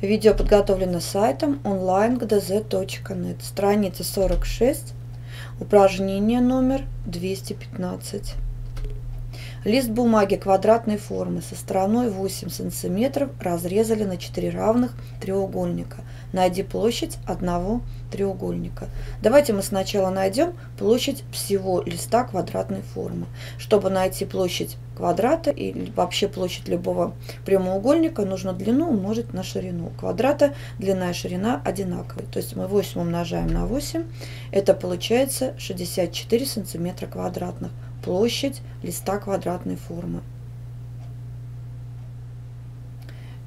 Видео подготовлено сайтом onlinegdz.net. Страница 46, упражнение номер 215. Лист бумаги квадратной формы со стороной 8 см разрезали на 4 равных треугольника. Найди площадь одного треугольника. Давайте мы сначала найдем площадь всего листа квадратной формы. Чтобы найти площадь квадрата или вообще площадь любого прямоугольника, нужно длину умножить на ширину. Квадрата длина и ширина одинаковые. То есть мы 8 умножаем на 8, это получается 64 сантиметра квадратных площадь листа квадратной формы.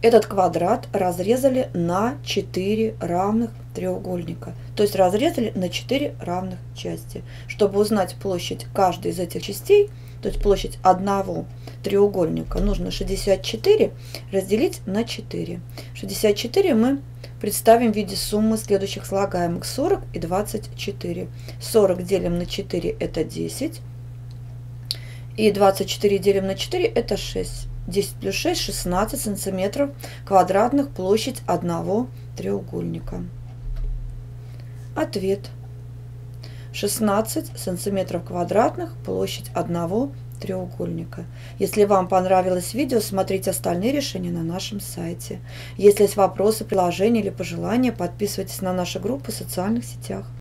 Этот квадрат разрезали на 4 равных треугольника. То есть разрезали на 4 равных части. Чтобы узнать площадь каждой из этих частей, то есть площадь одного треугольника, нужно 64 разделить на 4. 64 мы представим в виде суммы следующих слагаемых 40 и 24. 40 делим на 4 это 10. И 24 делим на 4 это 6. 10 плюс 6 16 сантиметров квадратных площадь одного треугольника. Ответ. 16 сантиметров квадратных площадь одного треугольника. Если вам понравилось видео, смотрите остальные решения на нашем сайте. Если есть вопросы, предложения или пожелания, подписывайтесь на наши группы в социальных сетях.